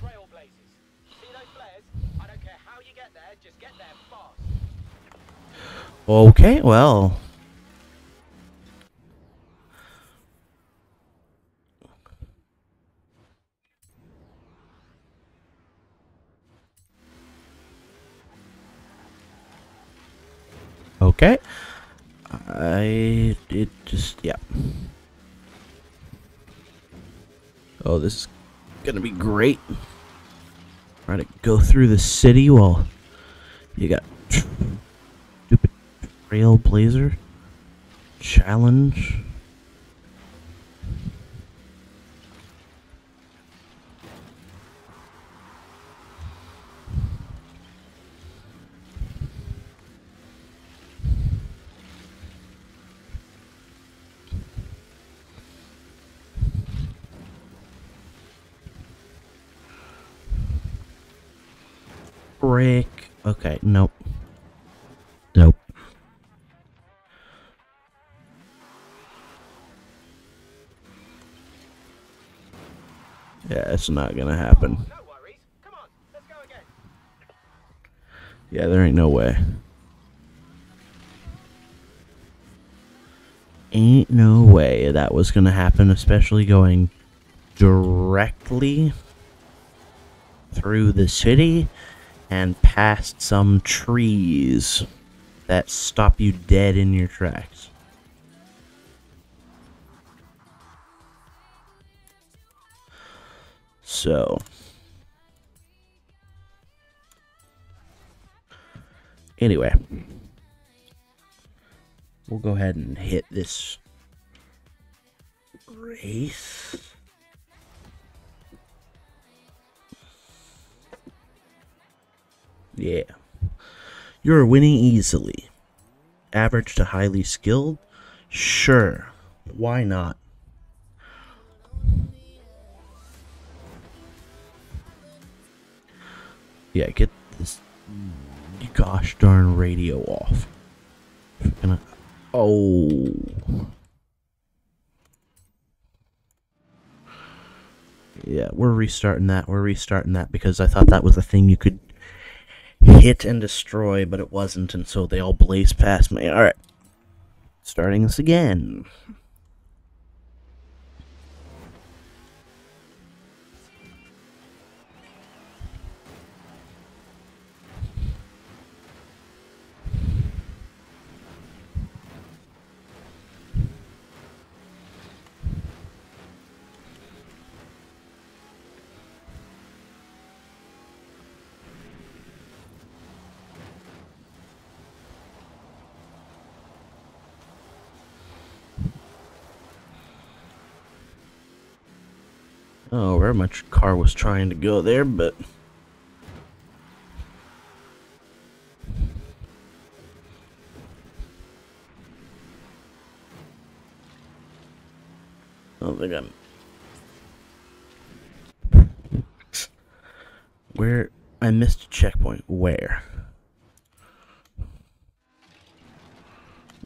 D: Trailblazers. See
A: Okay. I it just yeah. Oh, this is gonna be great. Try to go through the city while you got stupid Trailblazer challenge. Brick. Okay, nope. Nope. Yeah, it's not gonna happen.
D: No worries. Come on, let's go again.
A: Yeah, there ain't no way. Ain't no way that was gonna happen, especially going directly through the city and past some trees that stop you dead in your tracks. So. Anyway. We'll go ahead and hit this race. Yeah. You're winning easily. Average to highly skilled? Sure. Why not? Yeah, get this gosh darn radio off. Oh. Yeah, we're restarting that. We're restarting that because I thought that was a thing you could hit and destroy, but it wasn't, and so they all blazed past me. Alright. Starting this again. Where my car was trying to go there, but. I don't think I'm. Where. I missed a checkpoint. Where?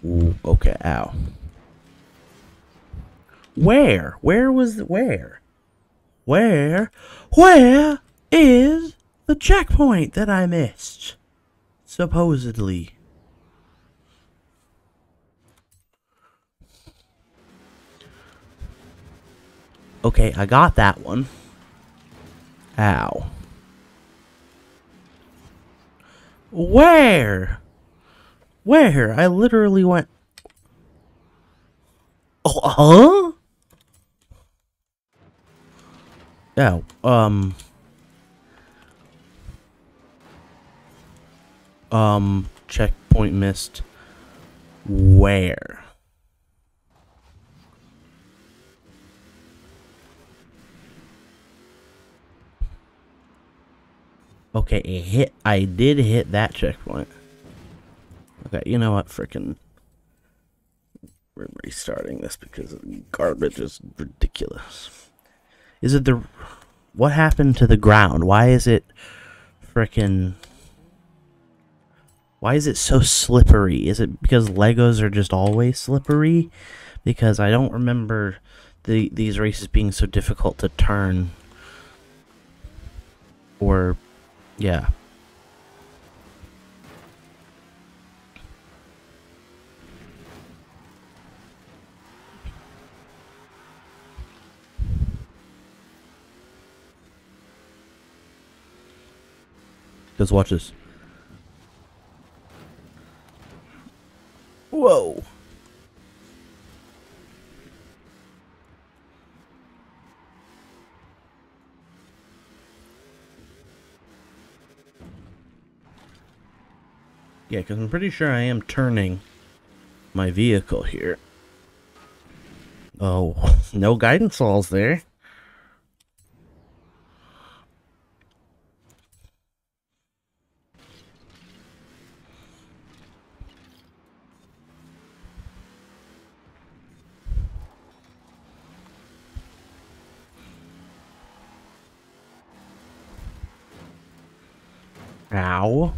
A: Ooh, okay, ow. Where? Where was where? Where? Where is the checkpoint that I missed? Supposedly. Okay, I got that one. Ow. Where? Where? I literally went. Oh, huh? Yeah, um. Um, checkpoint missed. Where? Okay, it hit. I did hit that checkpoint. Okay, you know what? Freaking. We're restarting this because garbage is ridiculous. Is it the. What happened to the ground? Why is it freaking. Why is it so slippery? Is it because Legos are just always slippery? Because I don't remember the these races being so difficult to turn. Or. Yeah. Let's watch this. Whoa. Yeah, because I'm pretty sure I am turning my vehicle here. Oh, no guidance walls there. Ow.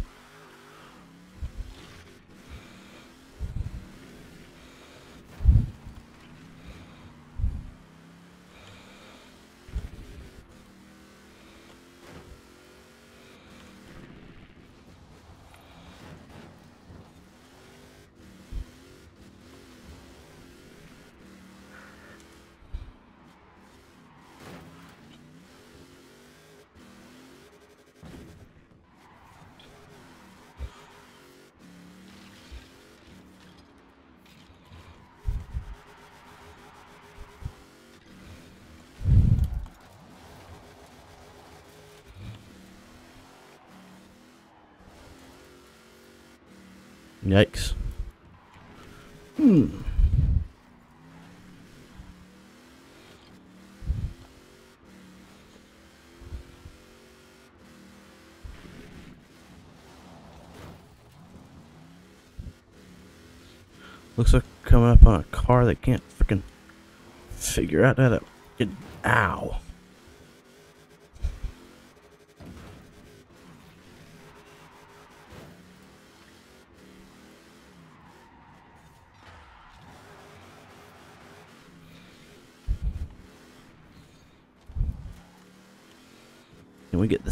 A: Yikes. Hmm. Looks like coming up on a car that can't freaking figure out how to get. Ow.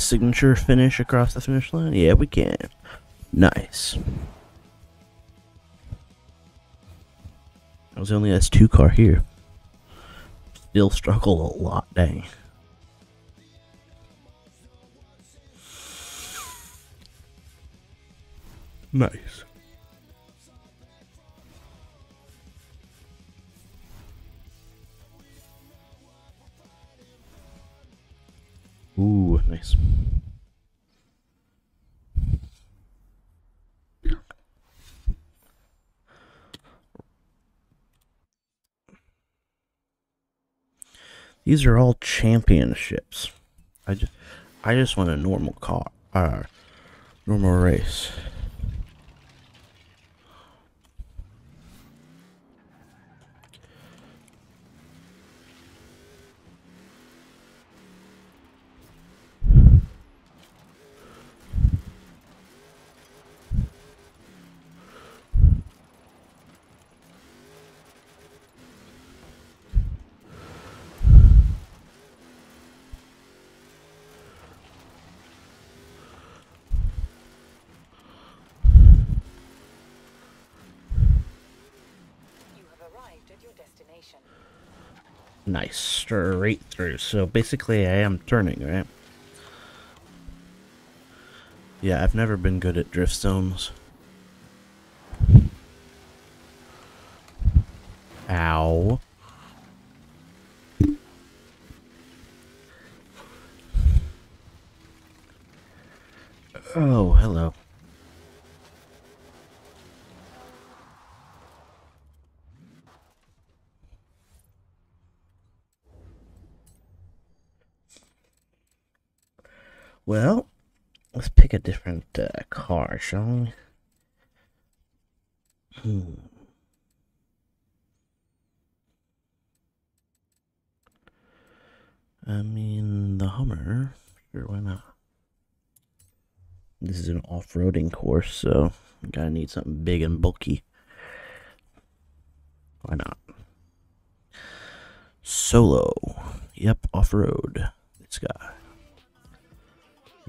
A: Signature finish across the finish line? Yeah, we can. Nice. I was only S two car here. Still struggle a lot, dang. Nice. Ooh, nice. These are all championships. I just, I just want a normal car, uh, normal race.
F: You have arrived at your destination.
A: Nice, straight through. So basically, I am turning, right? Yeah, I've never been good at drift zones. Ow. Oh, hello. Well, let's pick a different uh, car, shall we? Hmm. I mean, the Hummer. Sure, why not? This is an off-roading course, so gotta need something big and bulky. Why not? Solo. Yep, off-road. This guy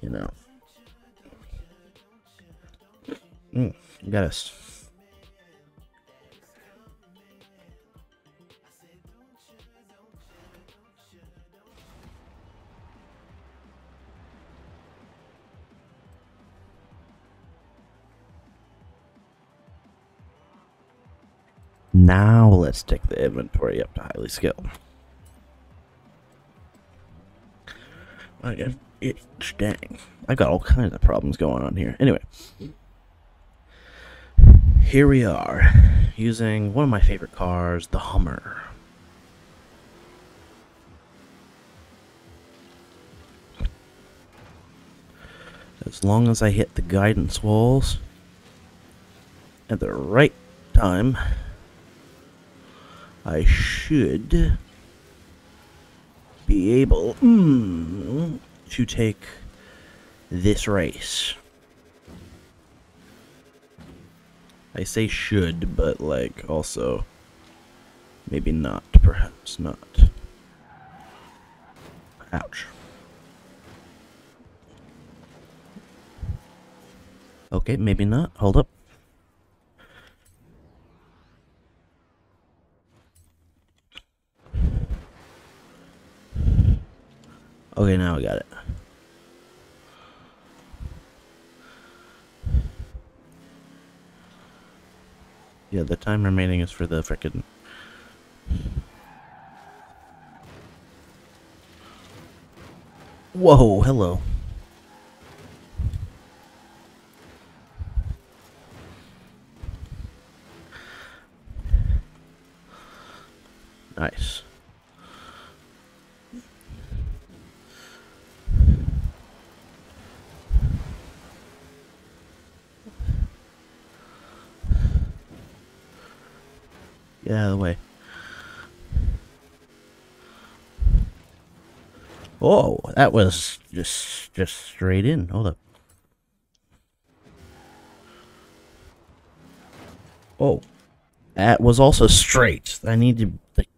A: you know. Mm, got us. Now let's take the inventory up to highly skilled. I dang. I've got all kinds of problems going on here. Anyway. here we are, using one of my favorite cars, the Hummer. As long as I hit the guidance walls at the right time, I should be able mm, to take this race. I say should, but like also maybe not, perhaps not. Ouch. Okay, maybe not. Hold up. Okay, now I got it. Yeah, the time remaining is for the frickin' Whoa, hello. Nice. Get out of the way. Oh, that was just just straight in. Hold up. Oh, that was also straight. I need to. Like,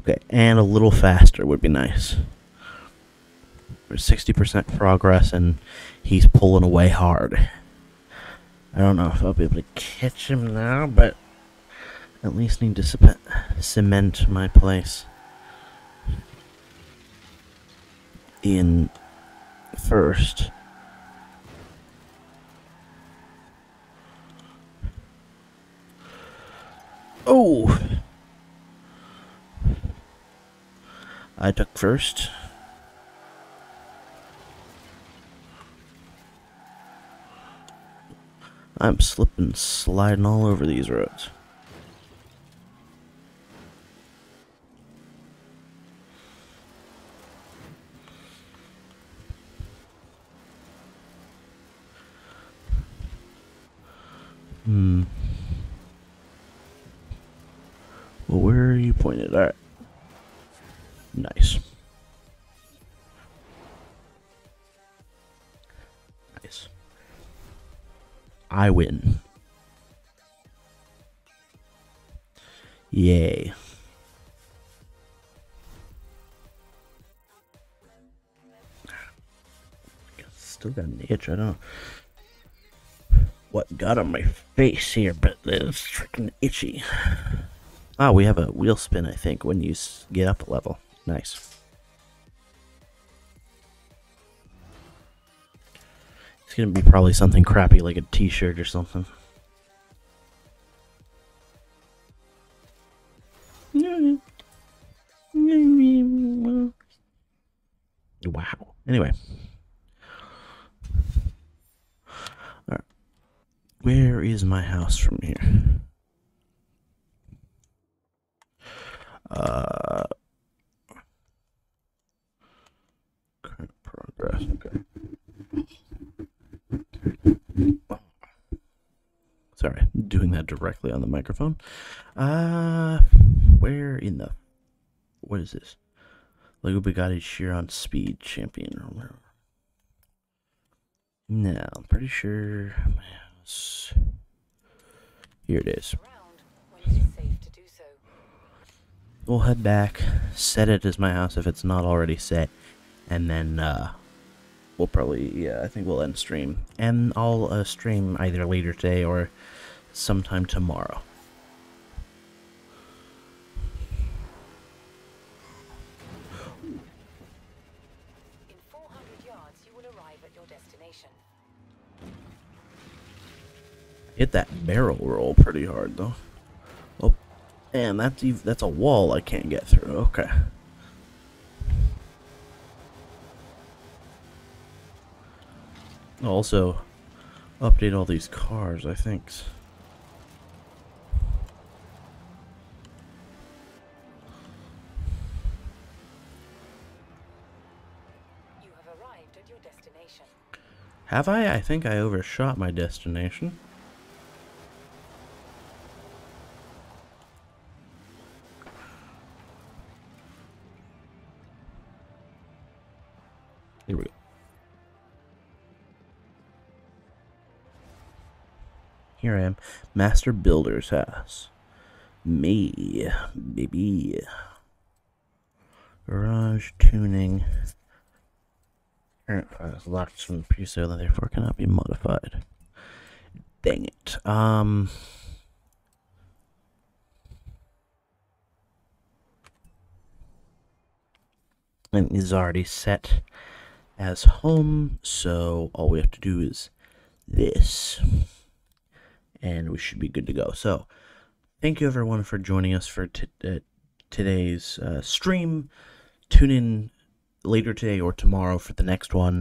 A: okay, and a little faster would be nice. We're 60% progress, and he's pulling away hard. I don't know if I'll be able to catch him now, but at least need to cement my place in first. Oh! I took first. I'm slipping, sliding all over these roads. Hmm. Well, where are you pointed at? Nice. Nice. I win. Yay. Still got an itch. I don't know what got on my face here, but it's freaking itchy. Ah, we have a wheel spin, I think, when you get up a level. Nice. Gonna be probably something crappy like a t-shirt or something. Wow. Anyway. Where is my house from here? Uh current progress, okay. Sorry, doing that directly on the microphone. Uh where in the what is this? Lego Bugatti Chiron Speed Champion. No, I'm pretty sure. Here it is. We'll head back, set it as my house if it's not already set, and then uh, we'll probably yeah I think we'll end stream, and I'll uh, stream either later today or sometime tomorrow.
F: In 400 yards, you will arrive at your destination.
A: Hit that barrel roll pretty hard though. Oh, and that's ev- that's a wall I can't get through. Okay. Also, update all these cars, I think.
F: Have
A: I? I think I overshot my destination. Here we go. Here I am. Master Builder's house. Me, baby. Garage tuning. File is locked from pre-sale and therefore cannot be modified. Dang it. Um. And is already set as home, so all we have to do is this. And we should be good to go. So, thank you everyone for joining us for uh, today's uh, stream. Tune in later today or tomorrow for the next one.